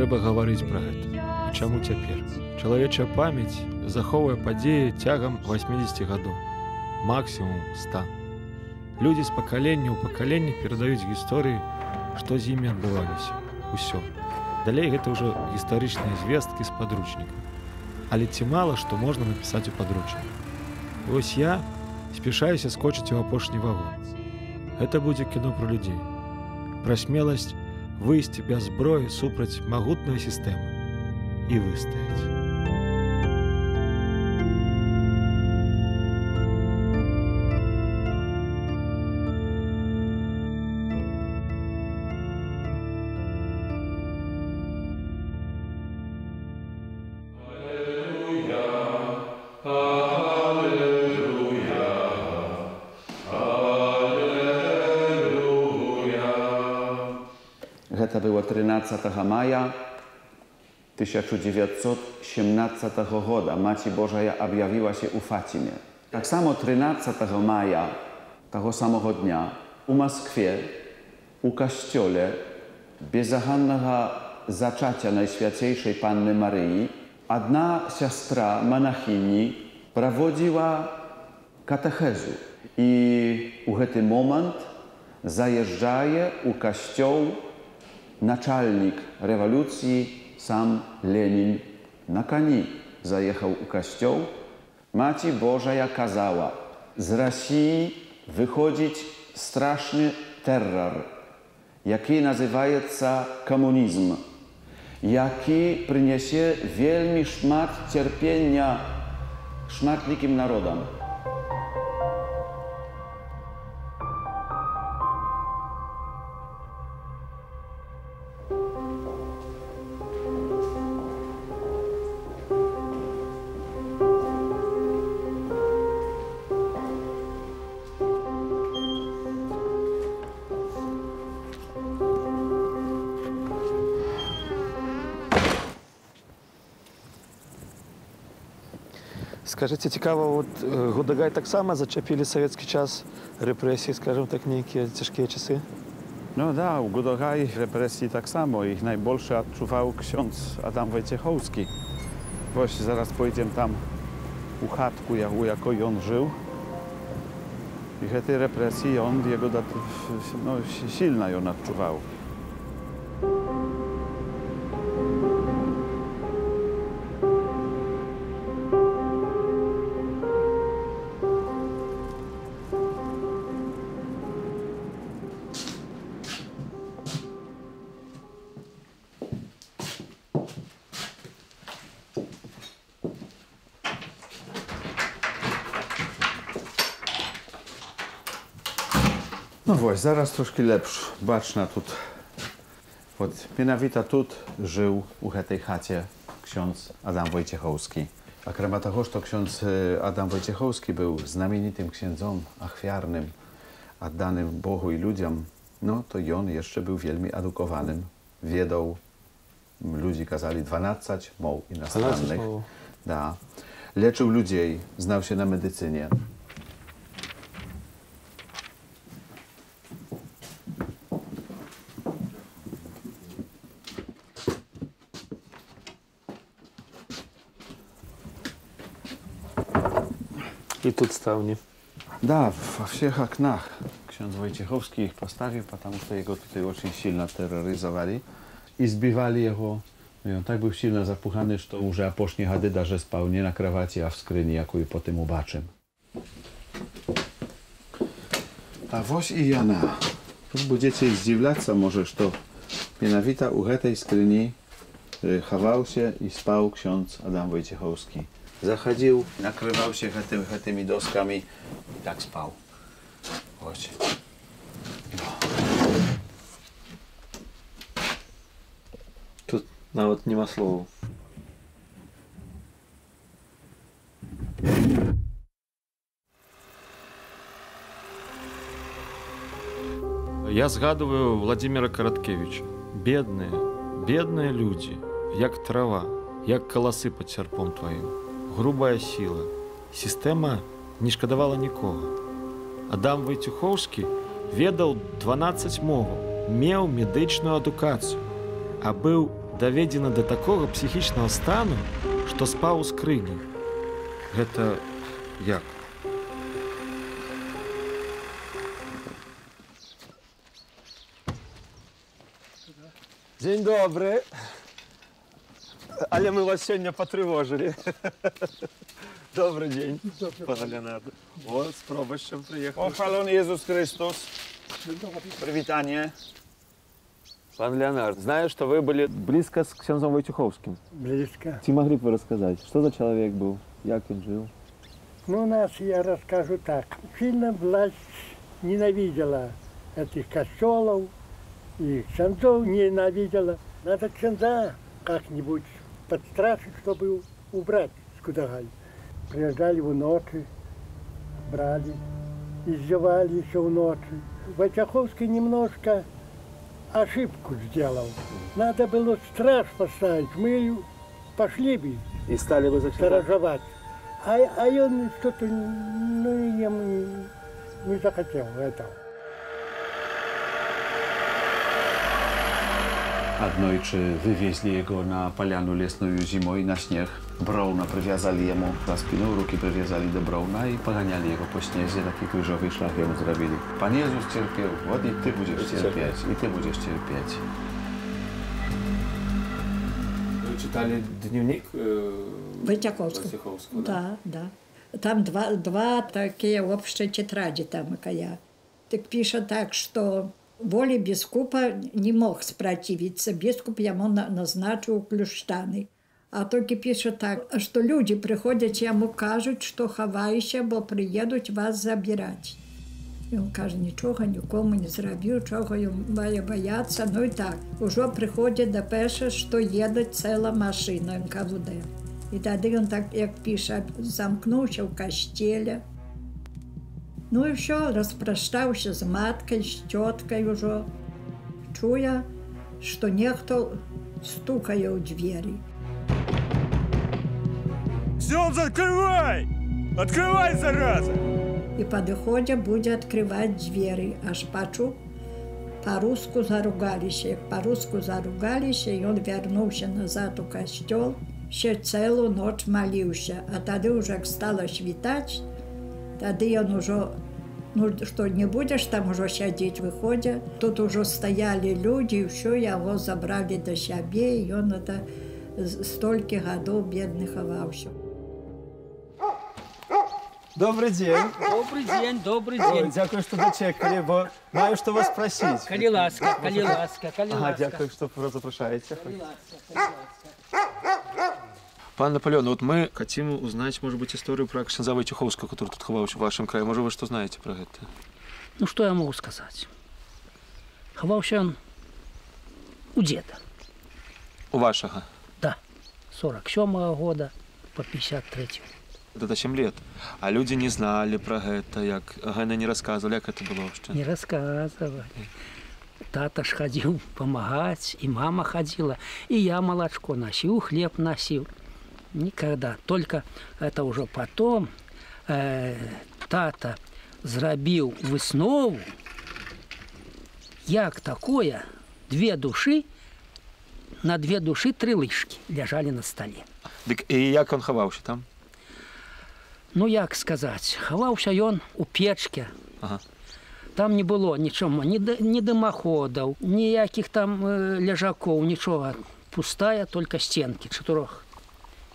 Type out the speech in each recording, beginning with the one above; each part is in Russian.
трэба гаварыць пра гэта. І чаму цяпер? Чалавечая памяць захоўвае падзеі цягам 80 гадоў, максімум 100. Людзі з пакалення ў пакаленне перадаюць гісторыі, што з імі адбываліся. Усё. Далей гэта ўжо гістарычныя звесткі з падручніка. Але ці мала што можна напісаць у падручніку. Вось я спешаюся скочыць у апошні вагон. Гэта будзе кіно пра людзей. Пра смеласць выйсці без зброі супраць магутнай сістэмы і выстаяць. 13 мая 1917 года. Маці Божая аб'явіла się u Fatimie. Tak samo 13 maja tego samego dnia u Moskwie, u kościole bezzachannego zaczacia Najświętszej Panny Maryi, jedna siostra monachini prowadziła katechezu. I u ten moment zajeżdżaje u kościoł naczelnik rewolucji, sam Lenin, na koni zajechał u kościoł. Maci Boża kazała z Rosji wychodzić straszny terror, jaki nazywa się komunizm, jaki przyniesie wielmi szmat cierpienia szmatlikim narodom. Скажыце цікава вот э, гудагай таксама зачапілі савецкі час рэпрэсій скажем так нейкія цяжкія часы No da, u Godogaj represji tak samo. Ich najbolsze odczuwał ksiądz Adam Wojciechowski. Właśnie zaraz pojedziemy tam u chatku, jak, u jakiej on żył. I tej represji on, jego dat- no, silna ją odczuwał. No właśnie, zaraz troszkę lepszy. Bacz na tut. Pod Pienawita tut żył u tej chacie ksiądz Adam Wojciechowski. A Krematachosz to ksiądz e, Adam Wojciechowski był znamienitym księdzom achwiarnym, oddanym Bogu i ludziom. No to i on jeszcze był wielmi edukowanym. Wiedał, ludzi kazali dwanadsać moł i nastrannych. Da. Leczył ludzi, znał się na medycynie. і тут стаўні Да, во всех окнах ksiądz Wojciechowski ich postawił, потому что jego tutaj очень сильно терроризовали. I zbywali jego. I on tak był silno zapuchany, że już apocznie hadyda, że spał nie na krawacie, a w skryni, jaką i potem ubaczym. A woś i Jana. Tu będziecie zdziwiać, co możesz to mianowita u tej skryni y, chował się i spał ksiądz Adam Wojciechowski. Zachodził, nakrywał się tymi, tymi doskami i tak spał. Chodź. тут нават няма словаў Я згадываю Владимира Караткевича. Бедные, бедные люди, як трава, як каласы под серпом твоим Грубая сила. Система не шкадавала нікога. Адам Войцюхоўскі ведаў 12 моваў, меў медычную адукацыю, а быў даведзена да такога псіхічнага стану, што спаў у скрыні. Гэта як? Dzień dobry. Ale my was сегодня потревожили. Добрый день, пане Леонардо. O, z proboszczem przyjechał. Pochwalony Jezus Chrystus. Przywitanie. Пан Леонард, знаю, что вы были близко с ксензом Войтюховским. Близко. Ці могли б ви розказати, що за чоловік був, як він жив? Ну, у нас, я расскажу так. Сильно власть ненавидела этих костелов и ксензов ненавидела. Надо ксенза как-нибудь подстрашить, чтобы убрать с Кудагаль. Приезжали в ночи, брали, издевали еще в ночи. Войцеховский немножко ошибку сделал. Надо было страж поставить. Мы пошли бы І стали ви за сторожевать. А, а он что-то, ну, не, не захотел этого. Adnojczy wywieźli jego na palianu lesną zimą i na śnieg. Brouna przywiązali jemu za spinę, ruki przywiązali do Brouna i poganiali jego po śniezie, taki krzyżowy szlak jemu zrobili. Pan Jezus cierpiał, вот i ty będziesz cierpieć, i ty będziesz cierpieć. Ви читали дневник Войцеховского. Да, да. Там два, два такие общие тетради там, какая. Так пишет так, что воле бискупа не мог спротивиться. Бискуп ему на- назначил клюштаны. А только пишет так, что люди приходят ему кажуть, что ховайся, бо приедут вас забирать. І він каже, нічого нікому не зробив, чого йому має боятися. Ну і так, уже приходить до перше, що їде ціла машина НКВД. І тоді він так, як пише, замкнувся в костелі. Ну і все, розпрощався з маткою, з тіткою вже. Чує, що ніхто стукає у двері. Ксенз, открывай! Открывай, зараза! И подходя, будет открывать двери. Аж пачу, по-русски заругались. Як по-русски заругались, и он вернулся назад у костел, ще целую ночь молился. А тогда уже як стало світать, тогда он уже ну что, не будешь там уже сидеть, выходя. Тут уже стояли люди, и все, его забрали до себе, и он это столько годов бедный ховался. Добрий день. Добрый день, добрый Ой, день. дякую, що дочекали, бо маю що вас просити. Коли ласка, коли ласка, коли Ага, дякую, що запрошаєте. Коли ласка, коли ласка. Пан Наполеон, вот мы хотим узнать, может быть, историю про ксенза Войтюховского, который тут ховался в вашем крае. Может, вы что знаете про это? Ну, что я могу сказать? Ховался он у деда, У вашего. да, 47 года по 53 Это 7 лет. А люди не знали про это, як Гена не рассказывали, как это было вообще. Не рассказывали. Тата ж ходил помогать, и мама ходила, и я молочко носил, хлеб носил. Никогда. Только это уже потом э, тата зрабіў выснову, як такое две души на две души три лыжки лежали на столе. Дык, і як он ховаўся там? Ну як сказаць, хаваўся ён у печке. Ага. Там не было нічого, ні, ды- ні дымаходаў, ніякіх там э, ляжакоў, нічога. Пустая только стенки, чатырох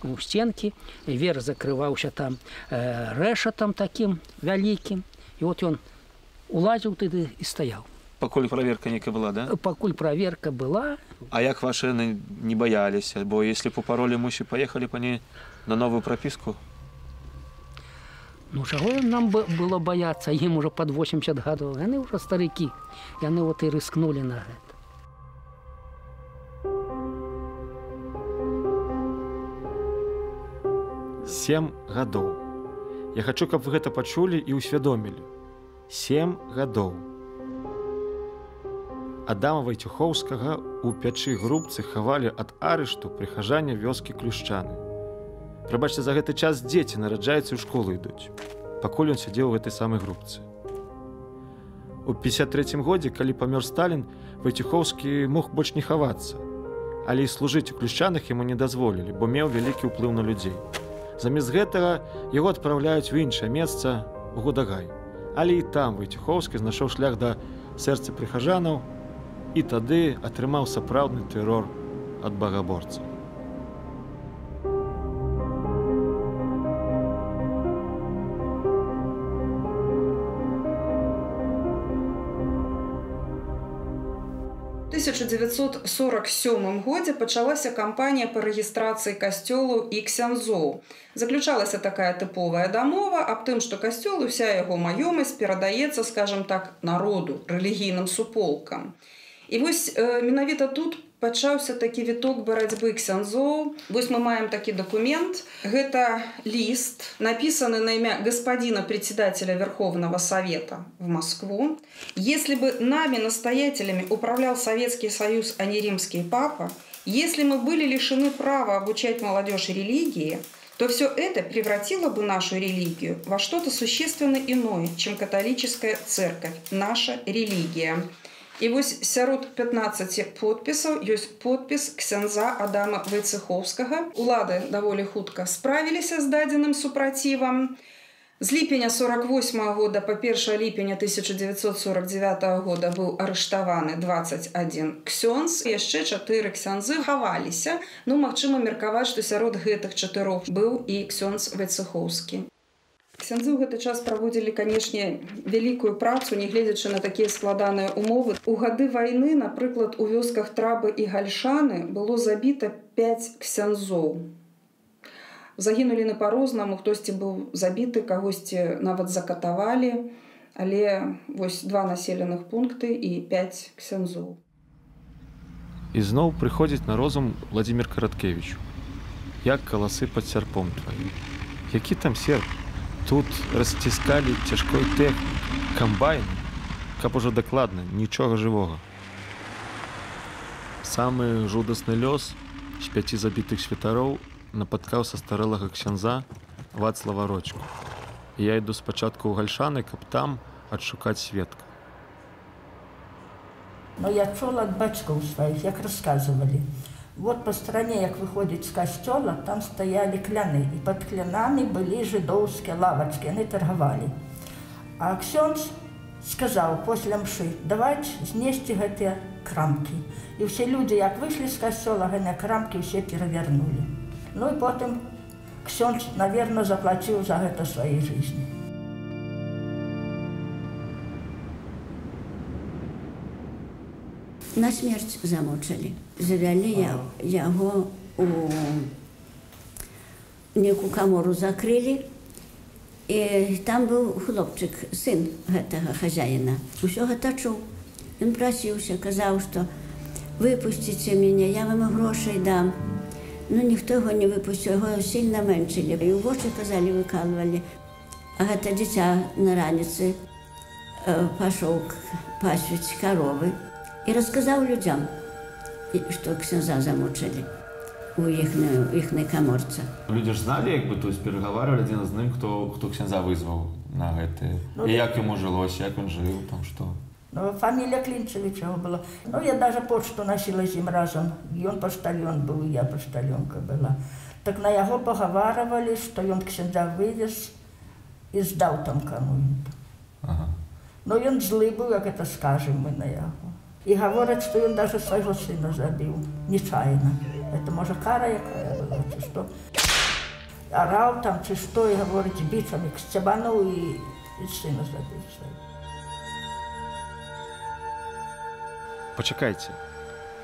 ну, стенки. Верх закрываўся там э, рэшатам таким вялікім. І вот ён улазіў туды і стаяў. Пакуль праверка нейкая была, да? Пакуль праверка была, А як ваши не не боялись? Бо если по паролі мусі поехали по ней на новую прописку, ну чаго нам бы было баяцца, ім уже под 80 гадоў. Яны ўжо старыкі. Яны вот і рыскнули на гэта. Сем гадоў. Я хачу, каб вы гэта пачулі і ўсвядомілі. Сем гадоў. Адама Вайцюхоўскага ў пячы грубцы хавалі ад арышту прыхажання вёскі клюшчаны. Прабачце, за гэты час дзеці нараджаюцца ў школу ідуць, пакуль ён сядзеў у гэтай самай грубцы. У 53 годзе, калі памёр Сталін, Вайцюхоўскі мог больш не хавацца. але і служыць у клюшчанах яму не дазволілі, бо меў вялікі ўплыў на людзей. Замест гэтага яго адпраўляюць у іншае месца у гудагай. Але і там Войцехоўскі знайшоў шлях да сэрца прыхажанаў і тады атрымаў сапраўдны тэрор ад багаборцаў. 1947 годзе пачалася кампанія па рэгістрацыі касцёлаў і ксяндзоў. Заключалася такая тыповая дамова аб тым, што касцёл і уся яго маёмасць перадаецца, скажем так, народу, рэлігійным суполкам. І вось э, менавіта тут пачаўся такі віток барацьбы ксяндзоў. Вось мы маем такі дакумент. Гэта ліст, напісаны на імя господина председателя Верховного Совета в Москву. Если бы нами, настоятелями, управлял Советский Союз, а не римский папа, если мы были лишены права обучать молодежь религии, то все это превратило бы нашу религию во что-то существенно иное, чем католическая церковь, наша религия. І вось сярод 15 подпісаў ёсць подпіс ксяндза Адама Вайцехоўскага. Улады даволі хутка справіліся з дадзеным супрацівам. З ліпеня 48 года па 1 ліпеня 1949 года быў арыштаваны 21 ксёнз. яшчэ чатыры ксяндзы хаваліся. Ну магчыма меркаваць, што сярод гэтых чатырох быў і ксёнз Вайцехоўскі. Ксяндзы ў гэты час праводзілі, канешне, вялікую працу, нягледзячы на такія складаныя умовы. У гады вайны, напрыклад, у вёсках трабы і гальшаны было забіта 5 ксяндзоў. Загінулі на па-рознаму, хтосьці быў забіты, кагосьці нават закатавалі, але вось два населеных пункты і 5 ксяндзоў. І зноў прыходзіць на розум Владзімир Караткевич. Як каласы пад сярпом тваім. Які там серп? Тут расціскалі цяжкой тэхнік, камбайн, каб ужо дакладна нічога жывога. Самы жудасны лёс з пяці забітых святароў напаткаў са старэлага ксяндза Вацлава рочку. Я іду спачатку ў гальшаны, каб там адшукаць сведка. Но я чула от бацькоў сваіх, як рассказывали. Вот по стороне, як выходит с костела, там стояли кляны. И под клянами были жидовские лавочки, они торговали. А Ксенц сказал после мши, давайте знести эти крамки. И все люди, як вышли с костела, эти крамки все перевернули. Ну и потом Ксенц, наверное, заплатил за это своей жизни. На смерць замучылі. Завялі я, яго у некую камору закрылі. І там быў хлопчык, сын гэтага хазяіна. Усё гэта чуў. Ён прасіўся, казаў, што выпусціце мяне, я вам грошай дам. Ну ніхто яго не выпусціў, яго сильно мэнчылі. І ў вочы казалі, выкалвалі. А гэта дзіця на раніцы э, пашоў пасвіць каровы і расказаў людзям, што ксяза замучылі у іхнай, іхнай каморцы. Людзі ж зналі, як бы то перагаварвалі адзін з ным, хто, хто ксяза вызваў на гэты. Ну, І як яму жылося, як ён жыў, там што. Ну, фамилия Клинчевича была. Ну, я даже почту носила с ним разом. И он почтальон был, и я почтальонка была. Так на яго поговаривали, что он ксенза вывез и сдал там кому-нибудь. Ага. Но он злый был, как это скажем мы на яго. И говорят, что он даже своего сына забил. Нечаянно. Это может кара якая была, чи что. Орал там, чи что, и говорит, бицами к стебану и, и сына забил. Пачакайце.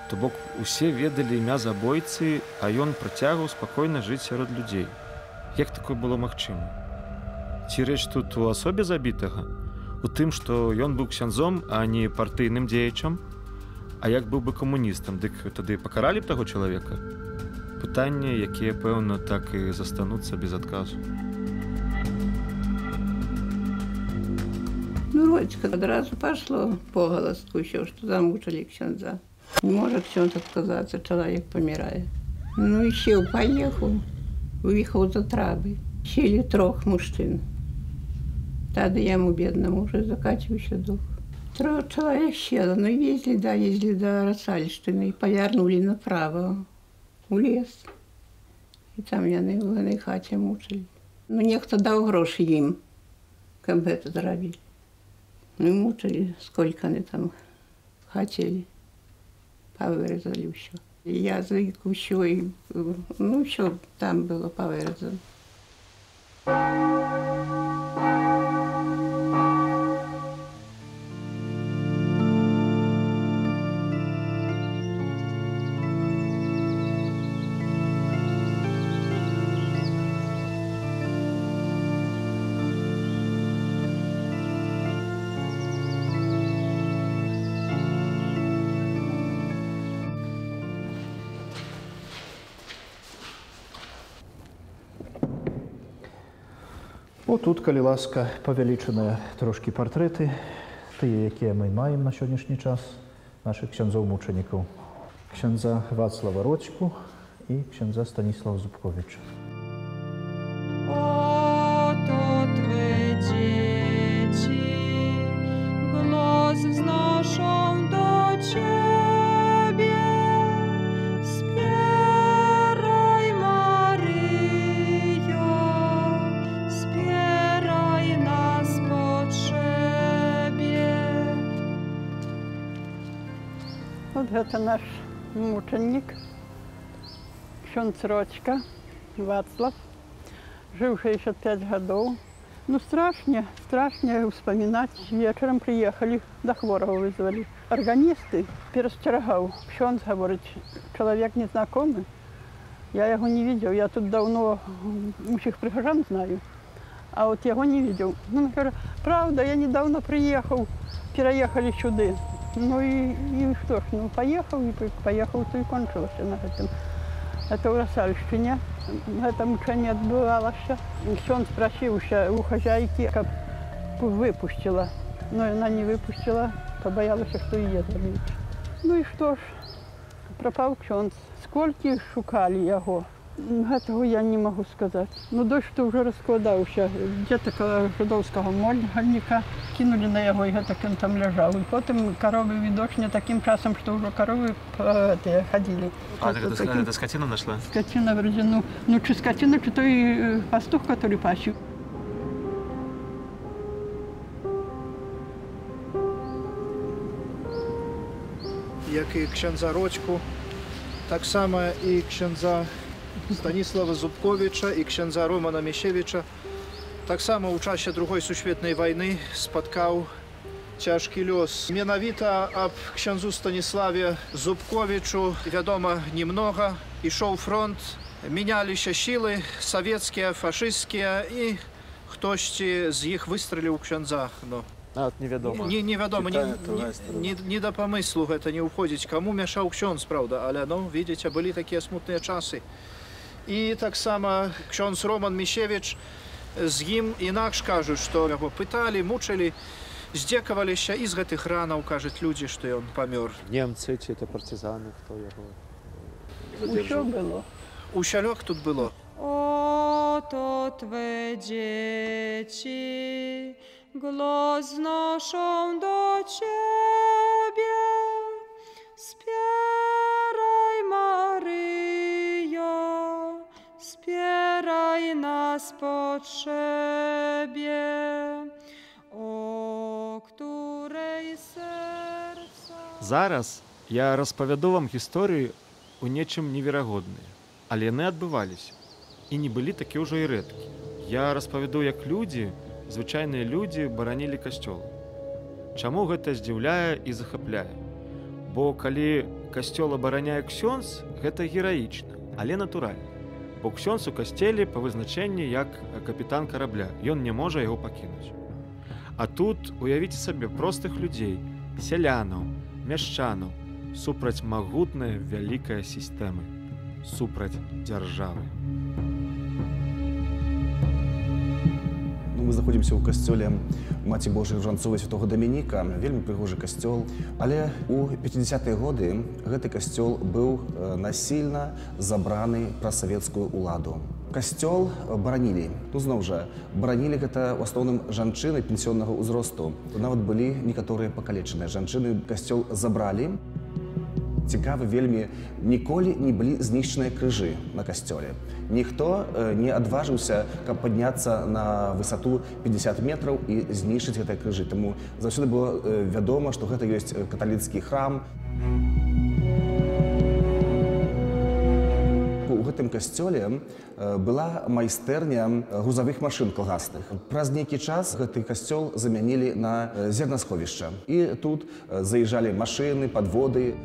То бок усе ведалі імя забойцы, а ён працягваў спакойна жыць сярод людзей. Як такое было магчыма? Ці рэч тут у асобе забітага? У тым, што ён быў ксяндзом, а не партыйным дзеячам, А як быў бы камуністам, дык тады пакаралі б таго чалавека? Пытанне, якія, пэўна, так і застануцца без адказу. Ну, Родька одразу пошло по голоску еще, что замучили ксенза. Не может ксенз отказаться, человек помирает. Ну, и сел, поехал, выехал за травы. Сели трех мужчин. Тогда я ему, бедному, уже закачиваюся дух. Трое человек села, но ездили, да, ездили до Росальщины и повернули направо, у лес. І там яны в гэтай хаце мучылі. Ну нехто даў грошы ім, каб гэта зрабілі. Ну і мучылі, сколько яны там хацелі. Павыразалі ўсё. Язык усё і ну ўсё там было павыразана. Отут, калі ласка, павялічаныя трошкі партрэты, тыя, якія мы маем на сённяшні час нашых ксяндзоў мучанікаў. Ксяндза Вацлава Роцьку і ксяндза Станіслав Зубкович. мучанік, ксёндз Рочка, Вацлав. Жыў 65 гадоў. Ну страшне, страшне ўспамінаць. Вечарам прыехалі, да хворага вызвалі. Арганісты перасцерагаў. Ксёндз гаворыць, чалавек незнакомы. Я яго не видел, я тут давно усіх прыгажан знаю. А от яго не видел. Ну, кажа, правда, я недавно приехал, переехали сюды. Ну и, и что ж, ну поехал, и поехал, то и кончилось на этом. Это ў Расальшчыне. Гэта мучэнне адбывалася. Ён спрасіўся у хозяйкі, каб выпусціла. Но яна не выпусціла, пабаялася, што яе заб'юць. Ну і што ж, прапаў ксёндз. Сколькі шукалі яго? Гэтага я не магу сказаць. Ну дождь што ўжо раскладаўся. Дзе-то каля жыдоўскага мольгальніка кінулі на яго і гэтак ён там ляжаў. І потым каровы відочня такім часам, што ўжо каровы па- гэтыя хадзілі. А, так это, Такім- это скотина нашла? Скотина вроде, ну, ну чи скотина, чи той э, пастух, который пасів. Як і księdza Родьку, так само і księdza Станіслава Зубковича і księdza Романа Міщевича. Так само у часе другой сусветнай вайны спаткаў цяжкі лёс. Менавіта аб księdzu Станіславе Зубковичу вядома немнога. Ішоў фронт, мяняліся сілы савецкія, фашысцкія і хтосьці з іх выстраліў księdza. Ну, А, от невядома. не, невядома, не, Китая, другая не, сторона. не, не да памыслу гэта не ўходзіць, каму мяшаў ксёндз, праўда, але ну, видите, былі такія смутныя часы. І таксама ксёндз Роман Мішевіч з ім інакш кажуць, што яго пыталі, мучылі, здзекаваліся і з гэтых ранаў кажуць людзі, што ён памёр. Немцы ці это партизаны, хто яго Усё было. Усялёк тут было. Oto Twe dzieci, głos wznoszą do Ciebie. Nas potrzebie, o której serca... Зараз я распавяду вам гісторыі у нечым неверагодныя, але яны адбываліся і не былі такі ўжо і рэдкі. Я распавяду, як людзі, звычайныя людзі баранілі касцёл. Чаму гэта здзіўляе і захапляе? Бо калі касцёл абараняе ксёнз, гэта гераічна, але натуральна. Бо ксёнз у касцеле па вызначэнні як капітан карабля, ён не можа яго пакінуць. А тут уявіце сабе простых людзей, сялянаў, мяшчанаў супраць магутнай вялікай сістэмы, супраць дзяржавы. Мы знаходзімся ў касцёле маці Божай жанцовай святого Дамініка, вельмі прыгожы касцёл. Але у 50-е годы гэты касцёл быў э, насильна забраны праз савецкую ўладу. Касцёл баранілі. Ну зноў жа баранілі гэта ў асноўным жанчыны пенсіоннага ўзросту. Нават былі некаторыя пакалечаныя жанчыны касцёл забралі. Цікавы вельмі ніколі не былі знішчаныя крыжы на касцёле. Ніхто не адважыўся, каб падняцца на высоту 50 метраў і знішчыць гэтыя крыжы. Таму заўсёды было вядома, што гэта ёсць каталіцкі храм. У гэтым касцёле была майстэрня грузавых машын калгасных. Праз нейкі час гэты касцёл замянілі на зернасховішча. І тут заязджалі машыны, падводы.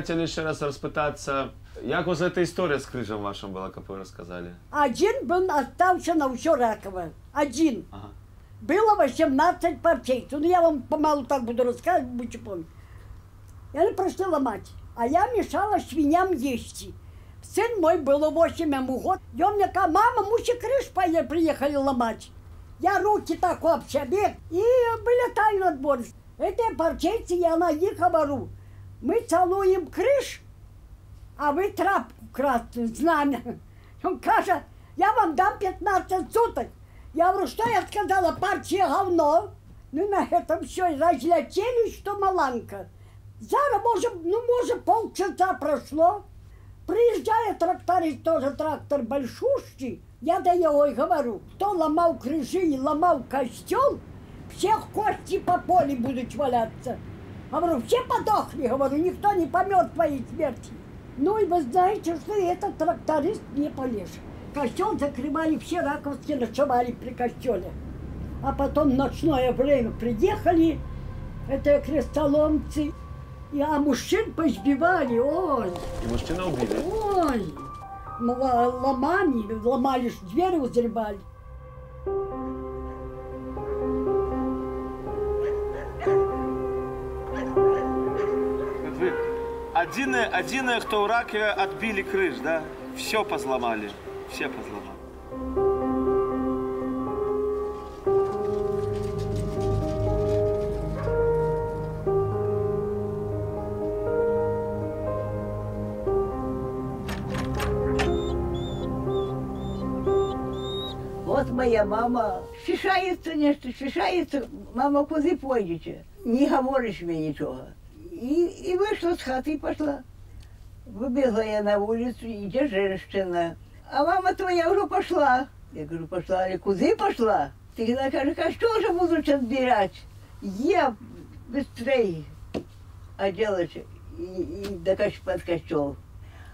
Ну от ми хотіли ще раз розпитатися, як ось ця історія з крижем вашим була, як ви розказали? Один был остался на все Раково. Один. Было 18 партий. Ну, я вам помалу так буду рассказывать, будете помнить. И они прошли ломать. А я мешала свиньям есть. Сын мой было 8 ему год. И он мне сказал, мама, мы еще крыш пое- приехали ломать. Я руки так об себе и вылетаю на двор. Это партийцы, я на них говорю. Мы целуем крыш, а вы трапку красную, знамя. Он каже, я вам дам 15 суток. Я говорю, что я сказала, партия говно. Ну, на этом все, разлетели, что маланка. Зараз, может, ну, может, полчаса прошло. Приезжает тракторист, тоже трактор большущий. Я до его и говорю, кто ломал крыжи и ломал костел, всех кости по полю будут валяться. Говорю, все подохли, говорю, никто не помер твоей смерти. Ну и вы знаете, что этот тракторист не полез. Костел закрывали, все раковски ночевали при костеле. А потом в ночное время приехали, это крестоломцы, и, а мужчин позбивали, ой, І мужчина вбили. ой. Ломами, ломали ж двери, взрывали. один, один, кто в Ракове отбили крыш, да? Все позломали. Все позломали. Вот моя мама фішається нешто, фішається, мама, куди пойдете? Не говориш мені нічого. І, і вийшла з хати і пішла. Выбегла я на улицу, идет женщина. А мама твоя уже пошла. Я говорю, пошла, але куди пошла? Ти вона каже, а що вже будуть відбирати? Я быстрей оделась и, и до кош- под костел.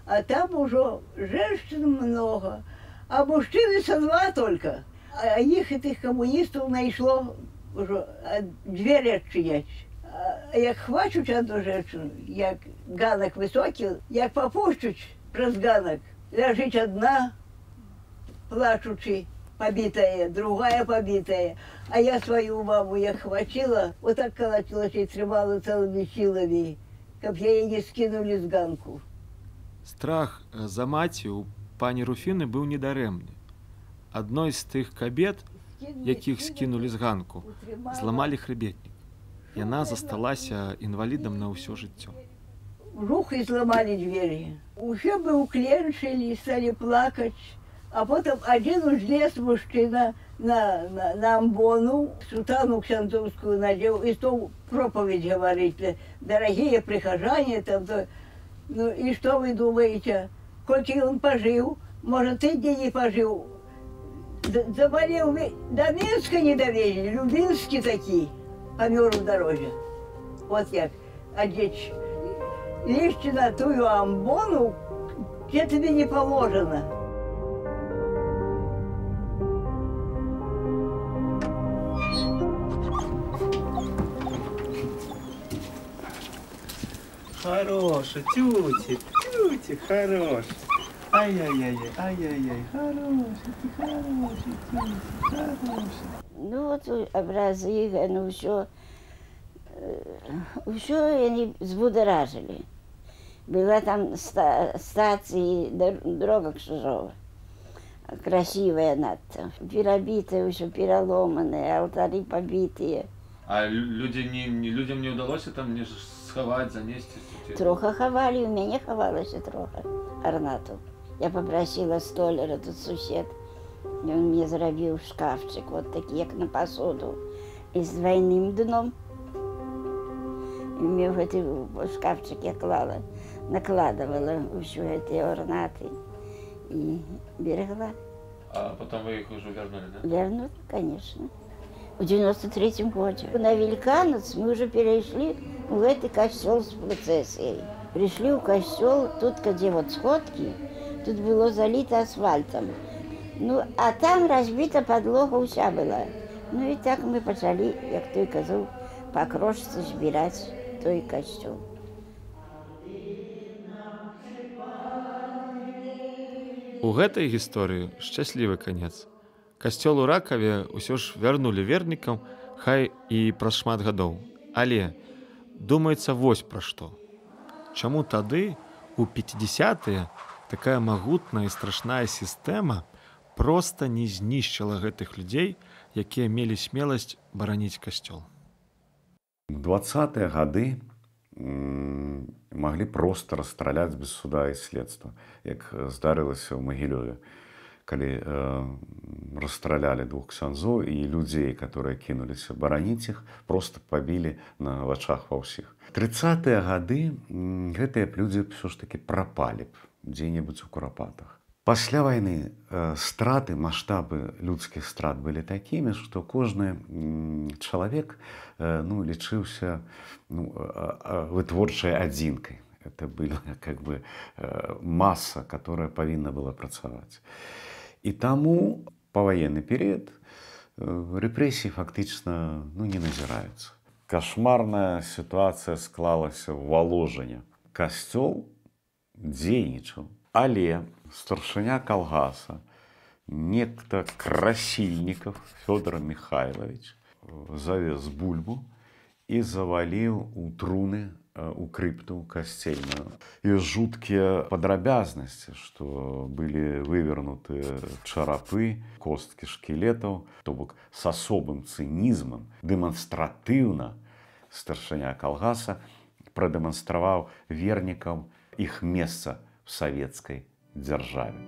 А там уже женщин много, а мужчины со два только. А их, этих коммунистов, нашло уже а, двері відчинять. А як хвачуть одну женщину, як ганок високий, як попущуть през ганок, лежить одна, плачучи, побитая, другая побитая. А я свою маму як хватила, вот так колотилась и тримала целыми силами, как я її не скинули з ганку. Страх е, за маці у пані Руфіни був недаремний. Одной з тих кабет, яких скинули з ганку, зламали хребетник. Яна засталася інвалідам на ўсё жыццё. Рух и сломали двери. Уже бы укленчили, стали плакать. А потом один уж лез мужчина на, на, на амбону, сутану ксантовскую надел, и стал проповедь говорить. Дорогие прихожане, там, то, ну и что вы думаете? Сколько он пожил? Может, и день не пожил. Д- Заболел, ве- до Минска не довезли, Любинский такие, помер в дороге. Вот як, одеть лезьте на тую амбону, где тебе не положено. хороший, тютик, тютик, хороший. Ай-яй-яй, ай-яй-яй, хороший, ты хороший, тютик, хороший. Ну от ну все, все они взбудоражили. Была там ста- стация, дор- дорога Кшижова. Красивая надто. Перебитая, все переломанная, алтари побитые. А люди не, не, людям не удалося там не сховать, занести? Трохи ховали, у мяне хавалася трохи арнату. Я попросила столяра, тут сусед. І Він мені зробив шкафчик, от такий, як на посуду, із двойним дном. І мне в эти шкафчик я клала, накладывала все эти орнаты и берегла. А потом вы их уже вернули, да? Верну, конечно. В 93-м году. На Великанец мы уже перешли в этот костел с процессией. Пришли в костел, тут, где вот сходки, тут было залито асфальтом. Ну, а там разбита подлога вся была. Ну и так мы почали, як той казав, по крошці збирати той костюм. У гэтай гісторыі шчаслівы канец. Касцёл у ракаве ўсё ж вярнулі вернікам, хай і праз шмат гадоў. Але думаецца вось пра што. Чаму тады у 50тыя такая магутная і страшная сістэма проста не знішчыла гэтых людзей, якія мелі смеласць бараніць касцёл. 20-е гады маглі проста расстраляць без суда і следства, як здарылася ў Магілёве, калі э, расстралялі двух ксянзоў і людзей, которые кінуліся бараніць іх, просто пабілі на вачах ва ўсіх. 30-е гады гэтыя б людзі ўсё ж такі прапалі б дзе-небудзь у курапатах. Пасля вайны э, страты маштабы людскіх страт былі такімі, што кожны м, чалавек э, ну, лічыўся ну, э, э, вытворчай адзінкай. Это была как бы э, масса, которая павінна была працаваць. І таму паваенны перыяд э, рэпрэсіі фактычна ну, не назіраюцца. Кашмарная сітуацыя склалася ў валожання. Касцёл дзейнічаў, але старшыня калгаса, некто красильников Федор Михайлович завез бульбу і заваліў у труны э, у крыпту касцельную. І жуткія падрабязнасці, што былі вывернуты чарапы, косткі шкілетаў, то бок с асобым цынізмам, дэманстратыўна старшыня калгаса прадэманстраваў вернікам іх месца в савецкай дзяржаве.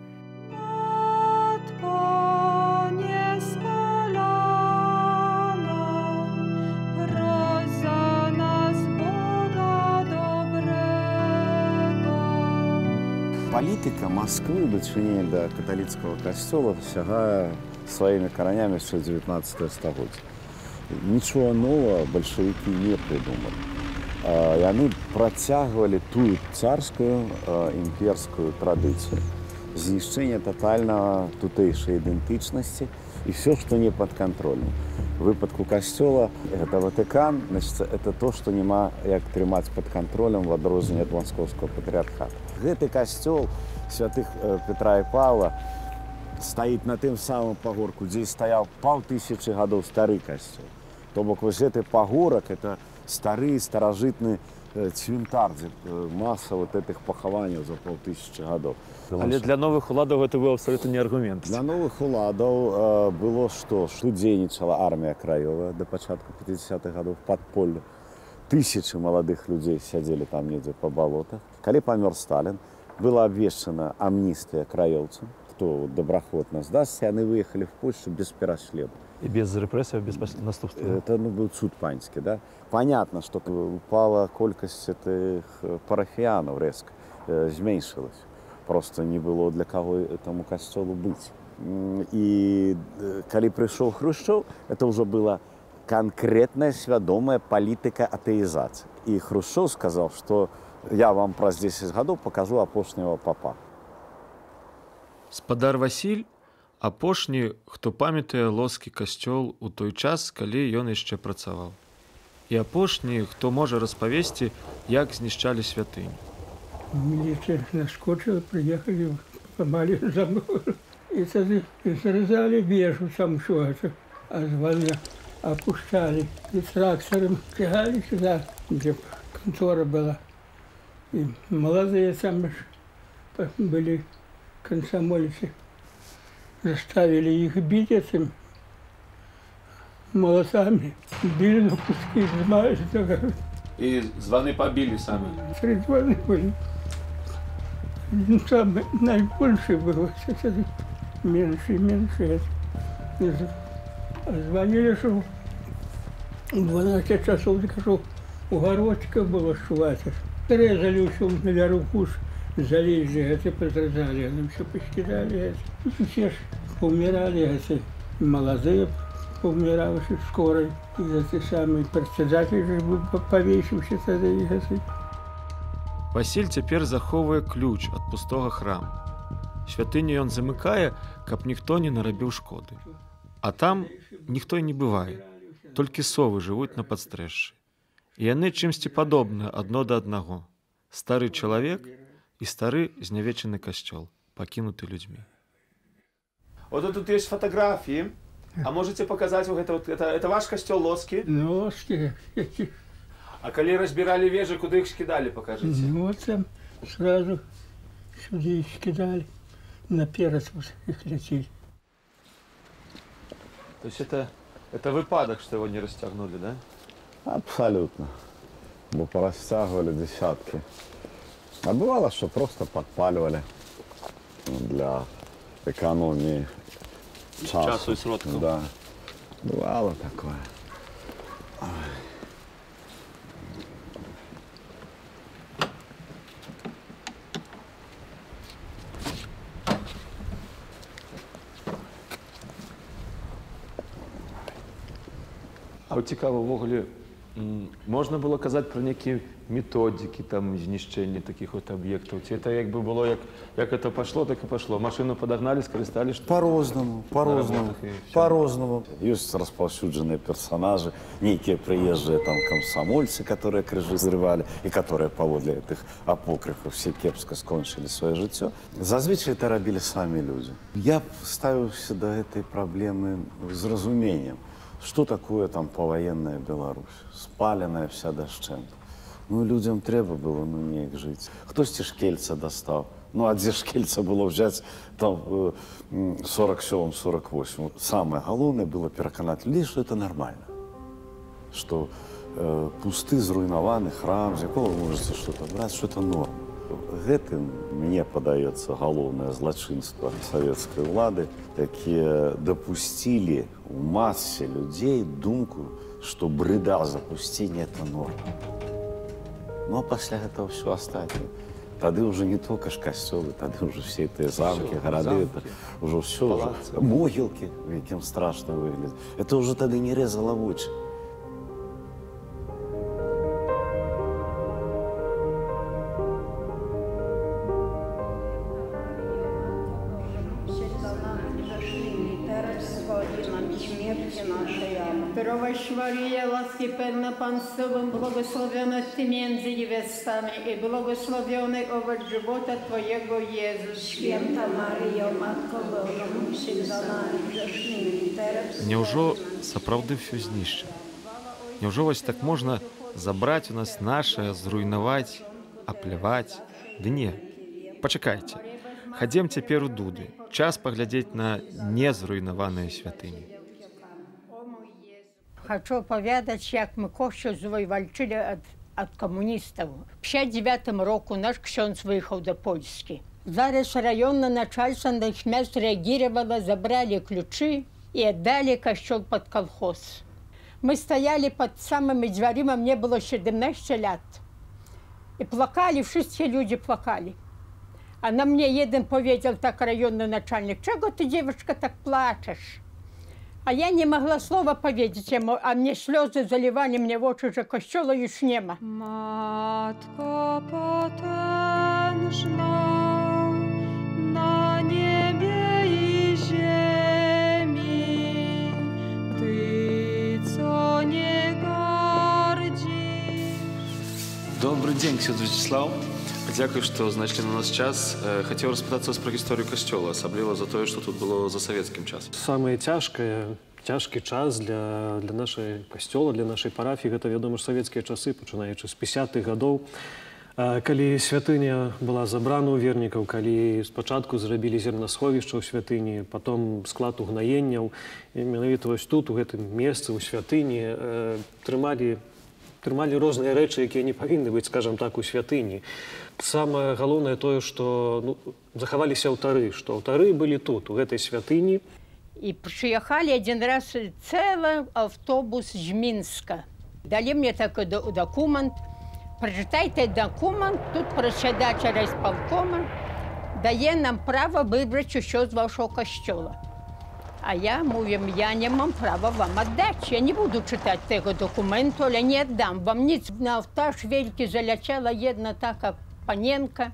Panie skalana, proś za nas Boga dobrego. Палітыка Масквы ў дачыненні да каталіцкага касцёла сягае сваімі каранямі яшчэ 19 стагоддзя. Нічога новага бальшавікі не прыдумалі. А, Яны працягвалі тую царскую а, імперскую традыцыю знішчэння татальнага тутэйшай ідэнтычнасці і все, што не падкантрольна. У выпадку касцёла гэта Ватыкан, значит, это то, што няма як трымаць пад кантролем в адрозненне ад маскоўскага патрыархата. Гэты касцёл святых э, Петра і Павла стаіць на тым самым пагорку, дзе і стаяў паўтысячы гадоў стары касцёл. То бок вось гэты пагорак это стары старажытны э, цвінтар, дзе э, маса вот этих пахаванняў за паўтысячы гадоў. Але для новых уладаў гэта быў абсалютна не аргумент. Для новых уладаў э, было што што дзейнічала армія краёвая да пачатку 50-х гадоў падполлю. Тысячы маладых людзей сядзелі там недзе па балотах. Калі памёр Сталін, была абвешчана амністыя краёўцам, хто добраахвотна здасся, яны выехалі в Польшу без пераследу. І без рэпрэсіяў без наступства. Это ну, был суд паньский, да? Понятно, что упала колькость этих парафіянаў резко, э, зменшилась. Просто не было для кого этому костелу быть. М, И э, калі пришел Хрущев, это уже была конкретная свядомая политика атеизации. И Хрущев сказал, что я вам про 10 годов покажу апошнего папа. Спадар Васіль апошні, хто памятае лоскі касцёл у той час, калі ён яшчэ працаваў. І апошні, хто можа распавесці, як знішчалі святыню. Міліцыя наскочыла, прыехалі памалі за мною. І тады зразалі вежу там усё гэта, а звання апушчалі і трактарам цягалі сюда, дзе контора была. І маладыя там былі камсамольцы. Заставили их бить этим молотами. Били на куски, знаешь, только І звани побілі саме. Три звоны были. Ну, Самый наибольший был, сейчас меньше и меньше. это. А Звонили, что в 12 часов, скажу, у городчика было шватер. Резали все на руку, ж залезли, это подразали, они все поскидали. это. Ну, Все ж поумирали, это молодые поумиравшие скоро. И эти самые председатель же был повесивший тогда. и это. Васіль цяпер захоўвае ключ ад пустога храму. Святыню ён замыкае, каб ніхто не нарабіў шкоды. А там ніхто і не бывае. Толькі совы жывуць на падстрэшшы. І яны чымсьці падобныя адно да аднаго. Стары чалавек і стары знявечаны касцёл, пакінуты людзьмі. Вот тут есть фотографии. А можете показать вот это вот это, это ваш костел Лоски? Ну, Лоски. А коли разбирали вежи, куда их скидали, покажите. Ну, вот там сразу сюда их кидали. На перец вот их летели. То есть это, это выпадок, что его не растягнули, да? Абсолютно. Бо порастягивали десятки. А бывало, что просто подпаливали для экономии часу. Часу и сродков. Да. Бывало такое. А от цікаво, ввогуле, м, можна було казати про які методики там знищення таких от об'єктів? Чи це якби було, як, як це пішло, так і пішло? Машину подогнали, скористались? По-розному, по-розному, Наработок и всё. по-розному. Есть распаўсюдженные персонажи, некие приезжие там комсомольцы, которые крыжи взрывали, и которые поводле этих апокрифов все кепско скончили свое жыццё. Зазвычай это рабілі самі людзі. Я б ставіўся да гэтай праблемы з разумением, что такое там паваенная Беларусь, спаленая вся дашчэнта. Ну, людям трэба было ну, неяк жыць. Хтосьці шкельца дастаў. Ну, а дзе шкельца было взять там э, м, 47-48. Вот самое галоўнае было пераканаць людзей, што это нормально. Што э, пусты зруйнаваны храм, з якога вы можете что-то браць, что это норма. Гэтым, мне падаецца, галоўнае злачынства савецкай улады, якія дапусцілі у масе людзей думку, што брыда запусцення это норма. Ну а пасля гэтага ўсё астатняе. Тады ўжо не толькі ж касцёлы, тады ўжо все гэтыя замкі, Всё, гарады, замкі, это ўжо ўсё ўжо, палацы. могілкі, в якім страшна выгляд. Это ўжо тады не рэзала вочы. Jezus. Święta Maryjo, Matko Boża, módl się za nami grzesznymi, teraz Няўжо сапраўды ўсё знішчана? Няўжо вось так можна забраць у нас нашае, зруйнаваць, апляваць? Ды не. Пачакайце. Хадзем цяпер у дуды. Час паглядзець на незруйнаваныя святыні. Хочу повідати, як ми Кощу звоювальчили від, від комуністів. В 59 року наш ксьонц виїхав до Польщі. Зараз районне начальство наихмясть реагировало, забрали ключи и отдали костел под колхоз. Мы стояли под самыми дверима, мне было 17 лет. И плакали, все люди плакали. А на мне один поведал так районный начальник, чего ты, девочка, так плачешь? А я не могла слова powiedzieć ему, а мне слезы заливали мне в очи, że kościoła już nie ma. Matko potężna na niebie i ziemi, Ty, co nie gardzisz Добрый день, ксёндз Вячеслав. Дзякуй, што знайшлі на нас час. Э, Хацеў распытацца вас пра гісторыю касцёла, асабліва за тое, што тут было за савецкім часам. Самае цяжкае цяжкі час для, для нашай касцёла, для нашай парафіі гэта вядома ж савецкія часы, пачынаючы з 50-х гадоў. А, Калі святыня была забрана ў вернікаў, калі спачатку зрабілі зернасховішча ў святыні, потом склад угнаенняў, і менавіта вось тут у гэтым месцы ў святыні э, трымалі трымалі розныя рэчы, якія не павінны быць, скажам так, у святыні. Самае галоўнае тое, што ну, захаваліся аўтары, што аўтары былі тут, у гэтай святыні. І прыехалі адзін раз цэлы аўтобус з Мінска. Далі мне такі да- дакумент. Прачытайце дакумент, тут прасядач райсполкома дае нам права выбраць усё з вашого касцёла. А я мовім, я не мам права вам аддаць. Я не буду чытаць таго документу, але не аддам вам ніц на аўтаж велькі залячала една така паненка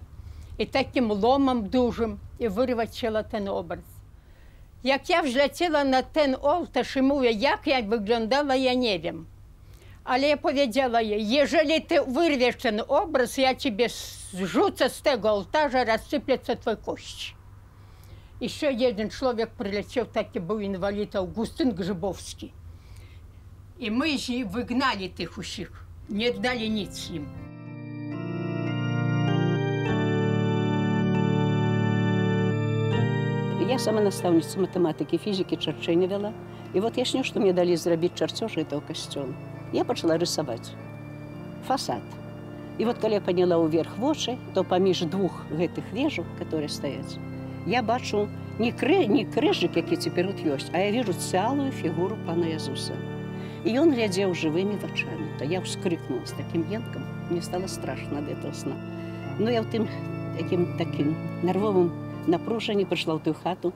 і таким ломам дужым і вырвачила ten образ. Як я взлетіла на ten олташ і мовю, як я виглядала, я не wiem. Але я powiedziała jej, jeżeli ty wyrwiesz ten obraz, ja ciebie zrzucę z tego ołtarza, rozsypiecie twoje kości. Jeszcze jeden człowiek przyleciał, taki był inwalid Augustyn Grzybowski. I my z nim wygnali tych usich, nie dali nic im. Я сама настаўніца матэматыкі, фізікі чарчэй не вяла. І вот я сню, што мне далі зрабіць чарцёж этого касцёла. Я пачала рысаваць фасад. І вот калі я падняла ўверх вочы, то паміж двух гэтых вежаў, которые стаяць, я бачу не, кры, не крыжык, які цяпер тут ёсць, а я вижу цэлую фігуру пана Язуса. І ён глядзеў жывымі вачамі. То я ўскрыкнула з такім енкам, мне стало страшно ад этого сна. Ну я ў тым таким таким нервовым напружанні прыйшла ў тую хату.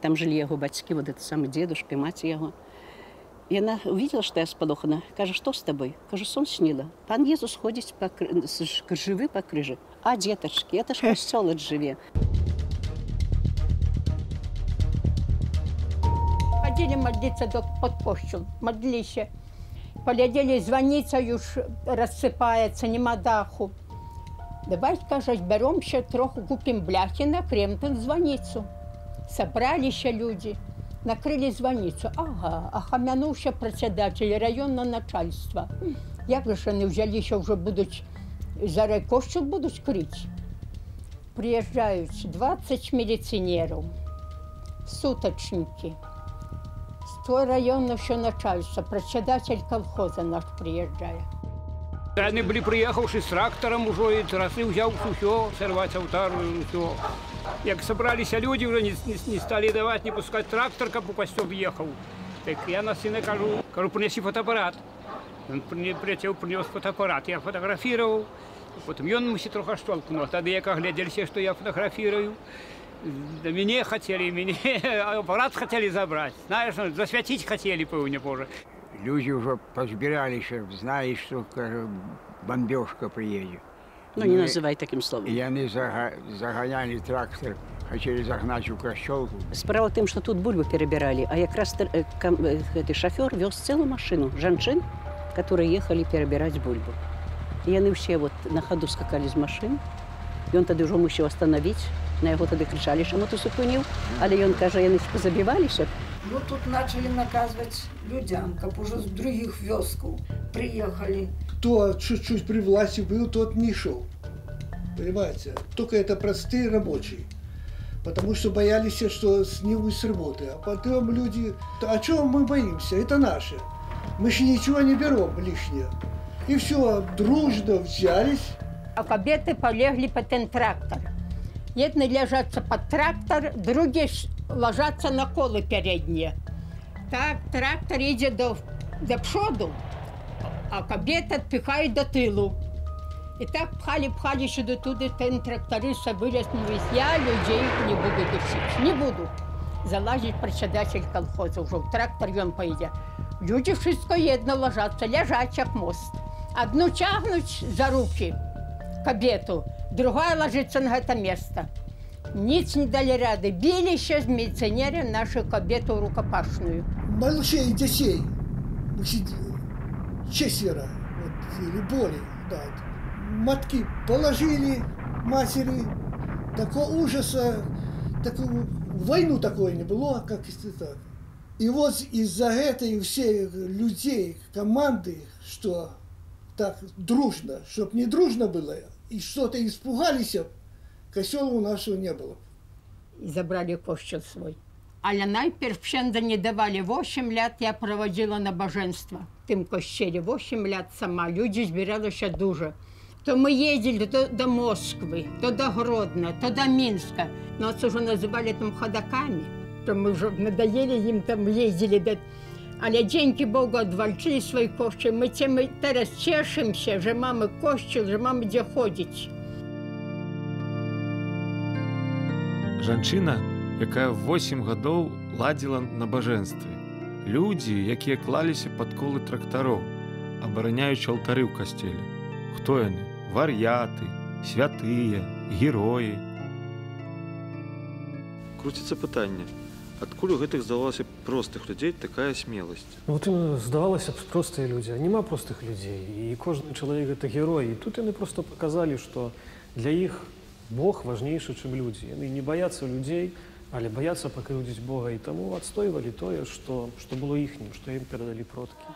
Там жылі яго бацькі, вот это самы дзедушка, маці яго. Яна увидела, што я спалохана, кажа, што з табой? Кажу, сон сніла. Пан Езус ходзіць па кры- с- ж- жывы па крыжы. А дзетачкі, это ж касцёл ад жыве. Ходили молиться до, под кощун, молились. Поглядели, звониться już рассыпается, нема даху. Давайте, кажуть, беремся трохи, купим бляхи, накрем тут звоницу. Собрались люди, накрили звоницу. Ага, охамянувся председатель районного начальства. Як же ж вони взялися, вже будуть, зараз кощу будуть крити. Приїжджають 20 міліціонерів, суточники, з того районного що начальства, председатель колхоза наш приїжджає. Они были приехавши с трактором уже, и трасы взял все, сорвать алтарь, все. Як собрались люди, уже не, не, не стали давать, не пускать трактор, как по костюм въехал. Так я на сына кажу, кажу, принеси фотоаппарат. Он прилетел, принес фотоаппарат. Я фотографировал. Потом он мусит трохи штолкнул. Тогда я глядели, что я фотографирую. Да меня хотели, меня аппарат хотели забрать. Знаешь, ну, засвятить хотели, помню, позже. Люди уже позбирались, знали, что кажу, бомбежка приедет. Ну, не называй таким словом. И они зага- загоняли трактор, хотели загнать в кощелку. Справа в тым, што тут бульбу перабіралі, а якраз тр- э, кам- э, гэты шафёр вёз цэлую машыну жанчын, которые ехалі перабіраць бульбу. І яны ўсе вот на хаду скакалі з машын. Ён тады ўжо мусіў остановіць. На яго тады крычалі, чаму ты супыніў, але ён кажа, яны ж позабіваліся. ну, тут начали наказывать людям, как уже с других вёсков приехали. Кто чуть-чуть при власти был, тот не шел. Понимаете? Только это простые рабочие. Потому что боялись, что снимут с работы. А потом люди... А чего мы боимся? Это наше. Мы же ничего не берем лишнее. И все, дружно взялись. А кабеты полегли под трактор. Jedni ляжатся под трактор, другие ложатся на колы передние. Так, трактор идет до, до пшоду, а кабета отпихает до тылу. И так пхали, пхали сюда туда, ten тракторист вылез, говорит, я людей не буду душить, не буду. Залазить председатель колхоза уже в трактор, он поедет. Люди wszystko jedno ложатся, лежать як мост. Одну тягнуть за руки, кабету, другая ложится на это место. Ниц не дали рады. Били еще милиционеры нашу кабету рукопашную. Малышей детей. Значит, четверо. Вот, или более. Да. матки положили матери, такого ужаса, такую войну такой не было, как если так. И вот из-за этой всей людей, команды, что так дружно, чтоб не дружно было, и что-то испугались, косела у нас не было. І забрали кощел свой. Але найперв księdza не давали 8 лет, я проводила набоженство в тим кощелі. 8 лет сама, люди збиралися дуже. То ми їздили то до Москви, то до Гродно, то до Мінська. Нас уже називали там ходаками, то ми вже надоели їм там їздили. До... Але dzięki Bogu odwalczyli swój kościół. My, cie- my teraz cieszymy się, że mamy kościół, że mamy Жанчына, якая 8 гадоў ладзіла набажэнствы. Людзі, якія клаліся пад колы трактароў, абараняючы алтары ў касцеле. Хто яны? Вар'яты, святыя, героі. Круціцца пытанне. Адкуль у гэтых здавалася простых людзей такая смеласць? Ну, Вот именно здавалася б простыя людзі, а няма простых людзей. І кожны чалавек гэта герой. І тут яны просто паказалі, што для іх Бог важнейшы, чым людзі. Яны не баяцца людзей, але баяцца пакрыўдзіць Бога і таму адстойвалі тое, што, што было іхнім, што ім перадалі продкі.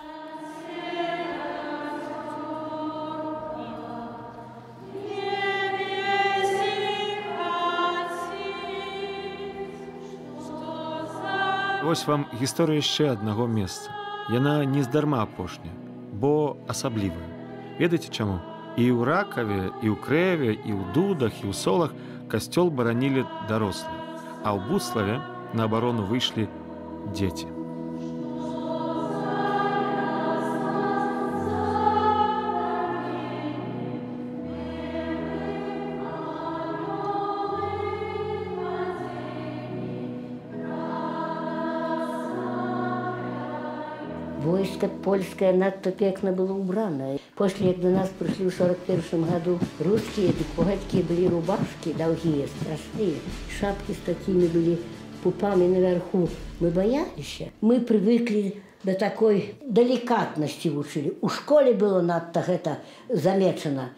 Вось вам гісторыя яшчэ аднаго месца. Яна не здарма апошняя, бо асаблівая. Ведаеце чаму? І ў ракаве, і ў крэве, і ў дудах, і ў солах касцёл баранілі дарослыя, а ў буславе на абарону выйшлі дзеці. Польское надто пекно было убрано. После, как до нас пришли в 41 году русские, так погодки были рубашки долгие, страшные. Шапки с такими были пупами наверху. Мы боялись. Мы привыкли до такой деликатности учили. У школе было надто это замечено.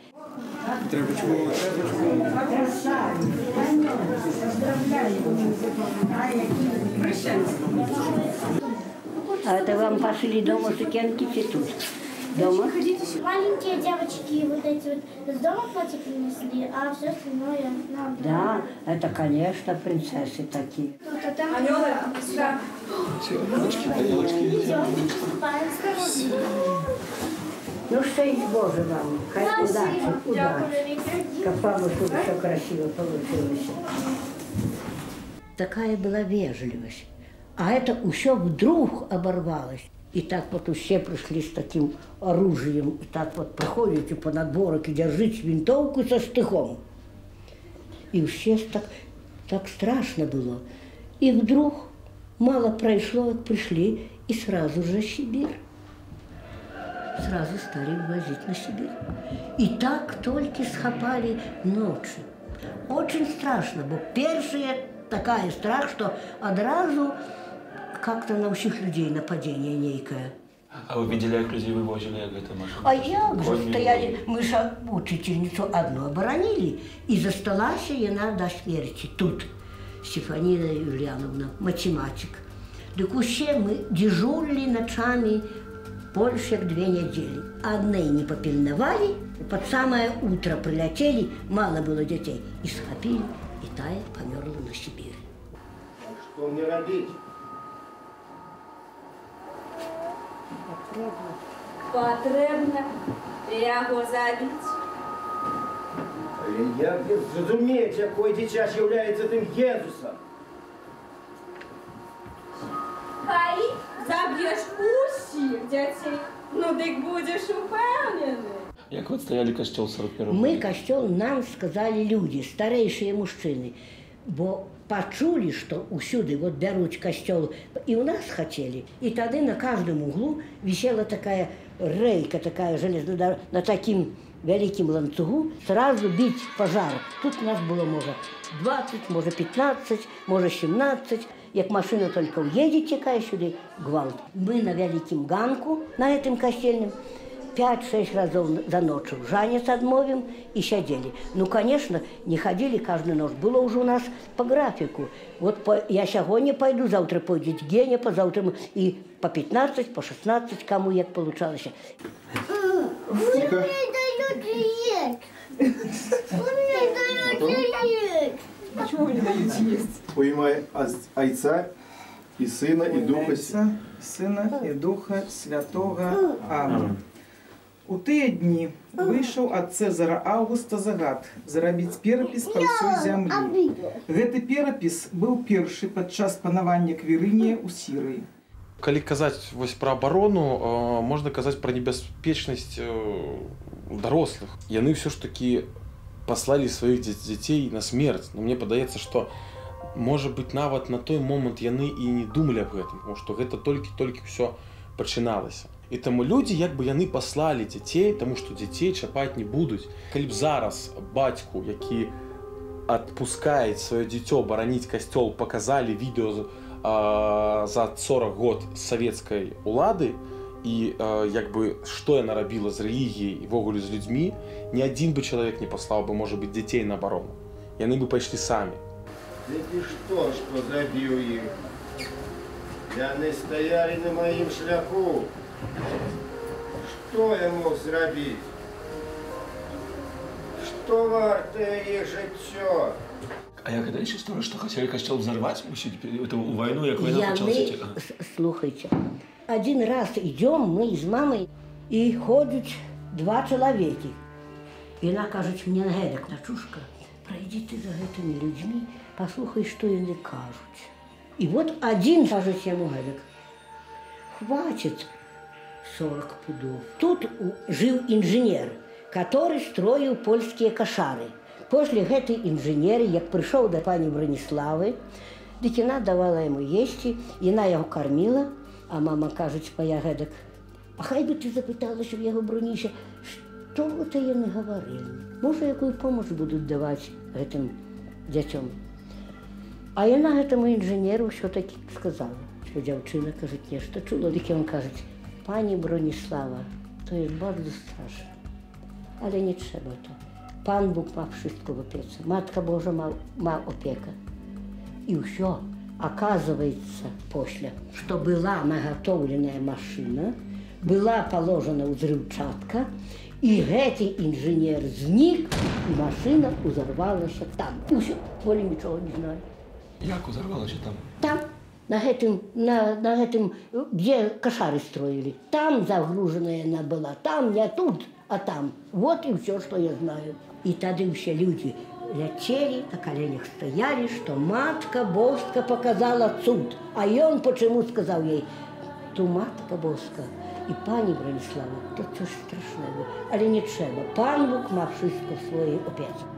А это вам пошли дома сукенки цветут. Дома? Маленькие девочки вот эти вот с дома платье принесли, а все остальное нам. Да, это, конечно, принцессы такие. Вот, а там... Да. Ну, что из Боже вам. Хай удачи, удачи. Как вам чтобы все красиво получилось. Такая была вежливость. А это все вдруг оборвалось. И так вот все пришли с таким оружием. И так вот проходите по надборок и держите винтовку со стыхом. И все так, так страшно было. И вдруг мало прошло, как пришли, и сразу же Сибирь. Сразу стали возить на Сибирь. И так только схапали ночью. Очень страшно, бо першая такая страх, что одразу как-то на всех людей нападение некое. А вы видели, як людей вывозили, як гэта машина? А як же стояли, мы же учительницу одну оборонили, и засталася яна до смерти тут. Стефанина Юлиановна, математик. Так усе мы дежурили ночами больше как две недели. Одной не попильновали, под самое утро прилетели, мало было детей, и схопили, и тая померла на Сибирь. Что мне робить? Потрібно його забити. Але як не зрозуміти, який дитя є тим Єзусом? Хай заб'єш усіх дітей, ну так будеш упевнений. Як ви стояли костел 41 Мы костел нам сказали люди, старейшие мужчины, бо почули, что усюды вот берут костел, и у нас хотели. И тогда на каждом углу висела такая рейка, такая дорога, на таким великим ланцугу, сразу бить пожар. Тут у нас было, может, 20, может, 15, может, 17. Як машина только уедет, текая сюда, гвалт. Мы на великим ганку, на этом костельном, 5-6 разов за ночь в жанец отмовим и сидели. Ну, конечно, не ходили каждую ночь. Было уже у нас по графику. Вот по, я сегодня пойду, завтра пойдет Геня, позавтра мы- и по 15, по 16, кому як получалось. Вы мне даете есть. Вы мне даете есть. Почему вы не даете есть? У ім'я Аз- Айця і Сина, і Духа Святого. Сина і Духа Святого. Амінь. У тыя дні выйшаў ад Цэзара Аўгуста загад зрабіць перапіс па ўсёй зямлі. Гэты перапіс быў першы падчас панавання Квірынія ў Сірыі. Калі казаць вось пра абарону э, можна казаць пра небяспечнасць э, дарослых. Яны ўсё ж такі паслалі сваіх дзя- дзяцей на смерць. Но мне падаецца што можа быць нават на той момант яны і не думалі аб гэтым што гэта толькі-толькі ўсё пачыналася і таму людзі як бы яны паслалі дзяцей таму што дзяцей чапаць не будуць калі б зараз бацьку які адпускае сваё дзіцё бараніць касцёл паказалі відео з- а, за 40 год савецкай улады і а, як бы што яна рабіла з рэлігіяй і ввогуле з людзьмі ні адзін бы чалавек не паслаў бы можа быць дзяцей на абарону яны бы пайшлі самі Ты что, что забил их? Яны стояли на моим шляху. Что я мог зробить? Что варте их життя? А як гэта історыя, што хацелі касцёл взорваць мусіць это у вайну як вайна Яны, пачалася с- слухайте, один раз идем мы с мамой и ходят два человека. И она кажет мне, Гедек, дочушка, пройди ты за этими людьми, послухай, что они кажут. И вот один кажет ему Гедек, хватит 40 пудов. Тут жил инженер, который строил польские кошары. После этой инженера, як пришел до пани Брониславы, дык яна давала ему есці, яна яго кормила, а мама кажуць моя гэтак, а хай бы ты запыталася в яго бруніся, што гэта яны гаварылі. Можа, якую помощь будуць даваць гэтым дзяцём. А яна гэтаму інжынеру ўсё-таки сказала, што дзяўчына кажуць нешта чула, дык ён кажуць, пані Бронислава, to jest bardzo straszne, ale nie trzeba to. Pan Bóg ma wszystko w opiece, Matka Boża ma, ma opiekę. И все. Оказывается, после, что была наготовленная машина, была положена взрывчатка, и эти инженер зник, и машина взорвалась там. Все, более ничего не знаю. як узарвалася там Там, на этом, на, на этом, где кошары строили. Там загруженная она была, там не тут, а там. Вот и все, что я знаю. И тогда все люди летели, на коленях стояли, что матка Боска показала цуд. А и он почему сказал ей, ту матка Боска і пані Бронислава, то це ж страшне. Але не треба. Пан Бог мав wszystko в своїй опеці.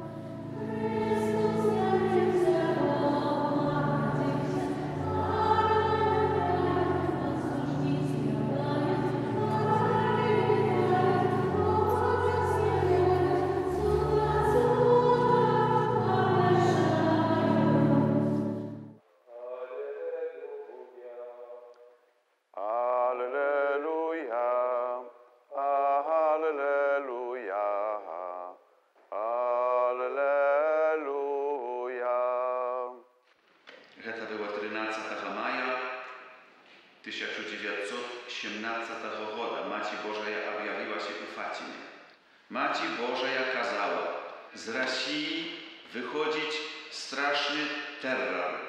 Маці Божая казала, з Росії виходить страшний террор,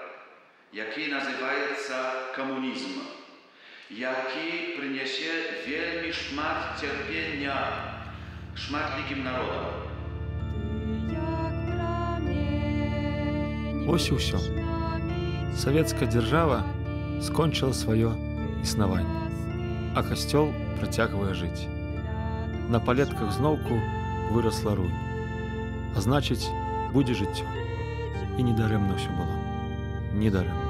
який називається комунізм, який принесе вельми шмат терпіння шматликим народам. Ось і ўсё. Савецкая дзяржава скончыла сваё існаванне, а касцёл працягвае жыць. На палетках зноўку вырасла рунь. А значыць, будзе жыццё. І недарэмна ўсё было. Недарэмна.